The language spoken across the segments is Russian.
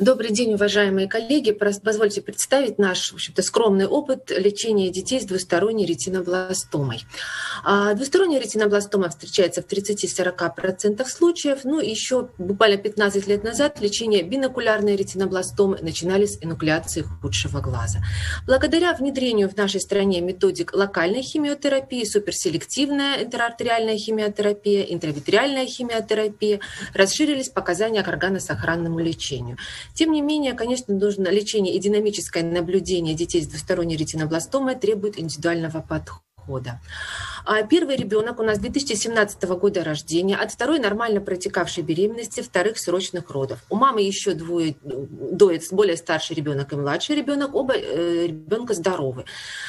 Добрый день, уважаемые коллеги. Позвольте представить наш в общем-то, скромный опыт лечения детей с двусторонней ретинобластомой. А, двусторонняя ретинобластома встречается в 30-40% случаев. Ну, еще буквально 15 лет назад лечение бинокулярной ретинобластомы начинали с энукляции худшего глаза. Благодаря внедрению в нашей стране методик локальной химиотерапии, суперселективная интерартериальная химиотерапия, интравитреальная химиотерапия, расширились показания к органосохранному лечению. Тем не менее, конечно, нужно лечение и динамическое наблюдение детей с двусторонней ретинобластомой требует индивидуального подхода. А первый ребенок у нас 2017 года рождения, от второй нормально протекавшей беременности, вторых срочных родов. У мамы еще двое, двое более старший ребенок и младший ребенок, оба э, ребенка здоровы.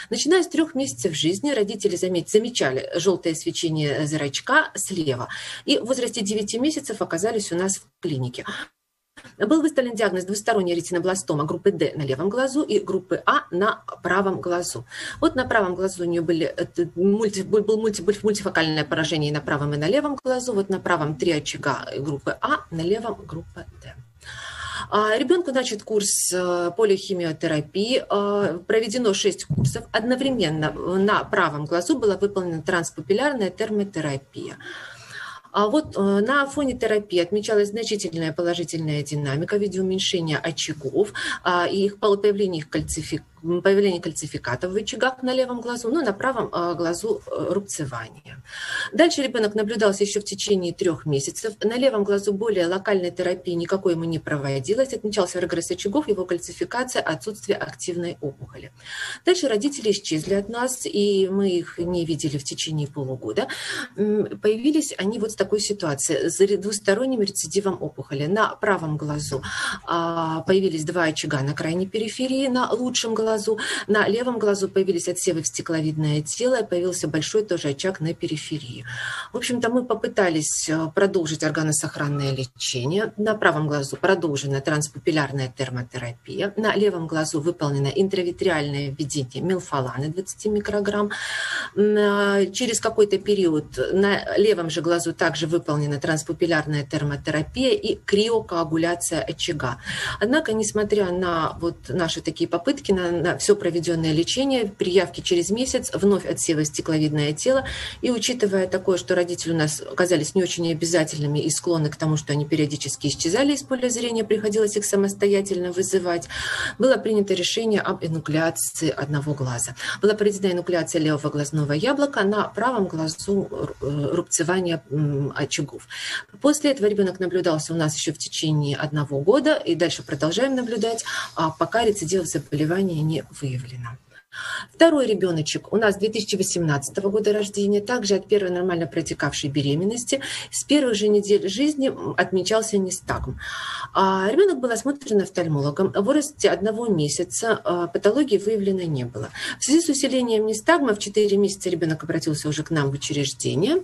Начиная с трех месяцев жизни родители замечали желтое свечение зрачка слева. И в возрасте 9 месяцев оказались у нас в клинике. Был выставлен диагноз двусторонняя ретинобластома группы D на левом глазу и группы А на правом глазу. Вот на правом глазу у нее были, мульти, был мульти, мультифокальное поражение и на правом, и на левом глазу. Вот на правом три очага группы А, на левом группа D. А, ребенку начат курс э, полихимиотерапии. А, проведено 6 курсов. Одновременно на правом глазу была выполнена транспапиллярная термотерапия. А вот э, на фоне терапии отмечалась значительная положительная динамика в виде уменьшения очагов а, и их появления их кальцификации появление кальцификатов в очагах на левом глазу, ну, на правом а, глазу э, рубцевание. Дальше ребенок наблюдался еще в течение трех месяцев. На левом глазу более локальной терапии никакой ему не проводилось. Отмечался регресс очагов, его кальцификация, отсутствие активной опухоли. Дальше родители исчезли от нас, и мы их не видели в течение полугода. Появились они вот с такой ситуацией, с двусторонним рецидивом опухоли. На правом глазу а, появились два очага на крайней периферии, на лучшем глазу глазу. На левом глазу появились отсевы в стекловидное тело, и появился большой тоже очаг на периферии. В общем-то, мы попытались э, продолжить органосохранное лечение. На правом глазу продолжена транспапиллярная термотерапия. На левом глазу выполнено интравитреальное введение милфаланы 20 микрограмм. Э, через какой-то период на левом же глазу также выполнена транспапиллярная термотерапия и криокоагуляция очага. Однако, несмотря на вот наши такие попытки, на на все проведенное лечение, при явке через месяц вновь отсева стекловидное тело. И учитывая такое, что родители у нас оказались не очень обязательными и склонны к тому, что они периодически исчезали из поля зрения, приходилось их самостоятельно вызывать, было принято решение об энуклеации одного глаза. Была проведена энуклеация левого глазного яблока на правом глазу э, рубцевания очагов. После этого ребенок наблюдался у нас еще в течение одного года, и дальше продолжаем наблюдать, а пока рецидивов заболевания не выявлено. Второй ребеночек у нас 2018 года рождения, также от первой нормально протекавшей беременности. С первых же недель жизни отмечался нестагм. А ребенок был осмотрен офтальмологом. В возрасте одного месяца а, патологии выявлено не было. В связи с усилением нестагма в 4 месяца ребенок обратился уже к нам в учреждение.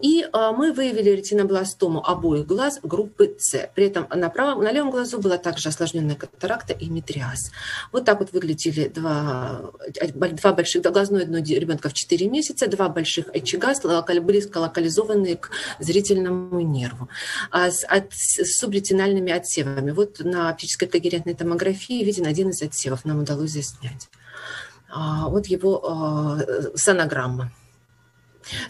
И а, мы выявили ретинобластому обоих глаз группы С. При этом на, правом, на левом глазу была также осложненная катаракта и метриаз. Вот так вот выглядели два два больших, глазное дно ребенка в 4 месяца, два больших очага близко локализованные к зрительному нерву, а с, от, с субретинальными отсевами. Вот на оптической когерентной томографии виден один из отсевов, нам удалось заснять. А, вот его а, сонограмма.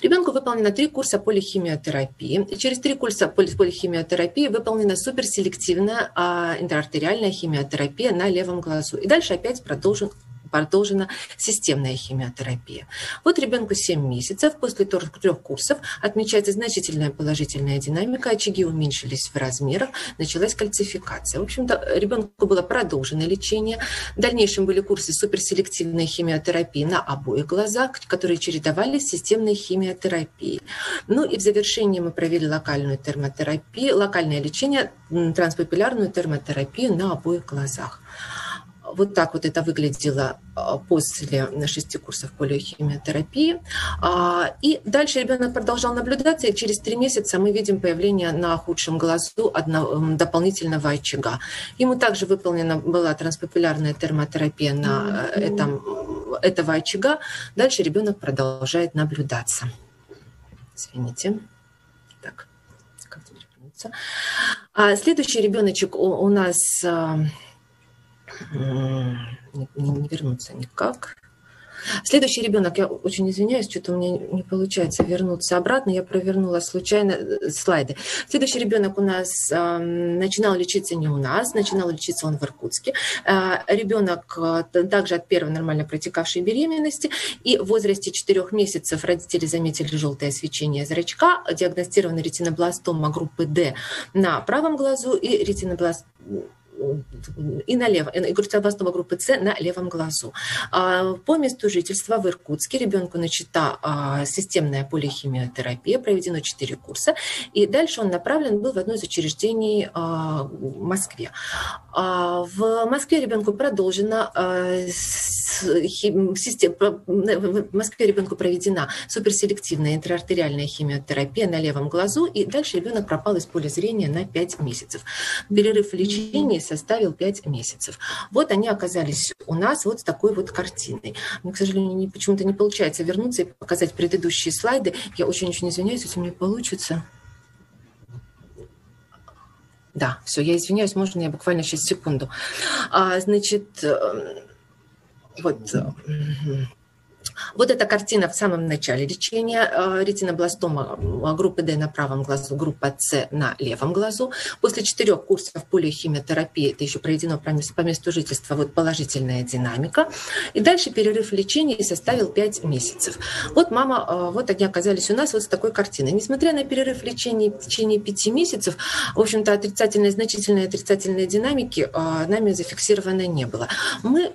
Ребенку выполнено три курса полихимиотерапии. И через три курса полихимиотерапии выполнена суперселективная а, интерартериальная химиотерапия на левом глазу. И дальше опять продолжен продолжена системная химиотерапия. Вот ребенку 7 месяцев, после трех курсов отмечается значительная положительная динамика, очаги уменьшились в размерах, началась кальцификация. В общем-то, ребенку было продолжено лечение. В дальнейшем были курсы суперселективной химиотерапии на обоих глазах, которые чередовались с системной химиотерапией. Ну и в завершении мы провели локальную термотерапию, локальное лечение, транспапиллярную термотерапию на обоих глазах. Вот так вот это выглядело а, после шести курсов полиохимиотерапии. А, и дальше ребенок продолжал наблюдаться, и через три месяца мы видим появление на худшем глазу одного, дополнительного очага. Ему также выполнена была транспапиллярная термотерапия на этом, этого очага. Дальше ребенок продолжает наблюдаться. Извините. Так, как теперь А следующий ребеночек у, у нас а, не, не вернуться никак. Следующий ребенок, я очень извиняюсь, что-то у меня не получается вернуться обратно, я провернула случайно э, слайды. Следующий ребенок у нас э, начинал лечиться не у нас, начинал лечиться он в Иркутске. Э, ребенок э, также от первой нормально протекавшей беременности, и в возрасте 4 месяцев родители заметили желтое свечение зрачка, диагностирована ретинобластома группы D на правом глазу и ретинобластома и на левом, и грудеобразного группы С на левом глазу. А, по месту жительства в Иркутске ребенку начата а, системная полихимиотерапия, проведено 4 курса, и дальше он направлен был в одно из учреждений а, в Москве. В Москве ребенку продолжена система, в Москве ребенку проведена суперселективная интраартериальная химиотерапия на левом глазу, и дальше ребенок пропал из поля зрения на 5 месяцев. Перерыв в лечении составил 5 месяцев. Вот они оказались у нас вот с такой вот картиной. Мне, к сожалению, почему-то не получается вернуться и показать предыдущие слайды. Я очень-очень извиняюсь, если мне получится. Да, все, я извиняюсь, можно я буквально сейчас секунду. А, значит, э, вот э, вот эта картина в самом начале лечения. Э, ретинобластома э, группы D на правом глазу, группа С на левом глазу. После четырех курсов полиохимиотерапии, это еще проведено по месту жительства, вот положительная динамика. И дальше перерыв лечения составил 5 месяцев. Вот мама, э, вот они оказались у нас вот с такой картиной. Несмотря на перерыв лечения в течение 5 месяцев, в общем-то, отрицательной, значительной отрицательной динамики нами зафиксировано не было. Мы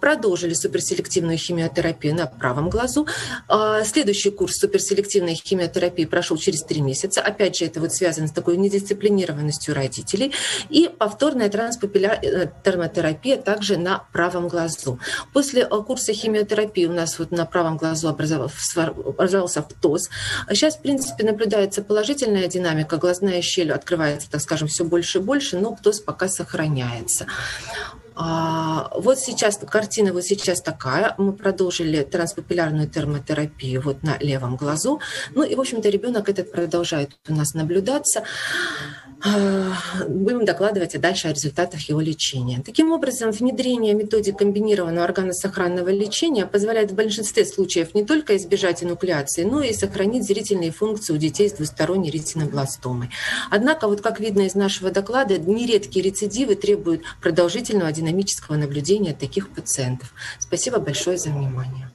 продолжили суперселективную химиотерапию на правом глазу. А, следующий курс суперселективной химиотерапии прошел через три месяца. Опять же, это вот связано с такой недисциплинированностью родителей. И повторная транспапилярная также на правом глазу. После а, курса химиотерапии у нас вот на правом глазу образовался птоз. Сейчас, в принципе, наблюдается положительная динамика. Глазная щель открывается, так скажем, все больше и больше, но птоз пока сохраняется. А, вот сейчас картина вот сейчас такая. Мы продолжили транспапиллярную термотерапию вот на левом глазу. Ну и, в общем-то, ребенок этот продолжает у нас наблюдаться. Будем докладывать дальше о результатах его лечения. Таким образом, внедрение методик комбинированного органосохранного лечения позволяет в большинстве случаев не только избежать инуклеации, но и сохранить зрительные функции у детей с двусторонней ретинобластомой. Однако, вот как видно из нашего доклада, нередкие рецидивы требуют продолжительного динамического наблюдения таких пациентов. Спасибо большое за внимание.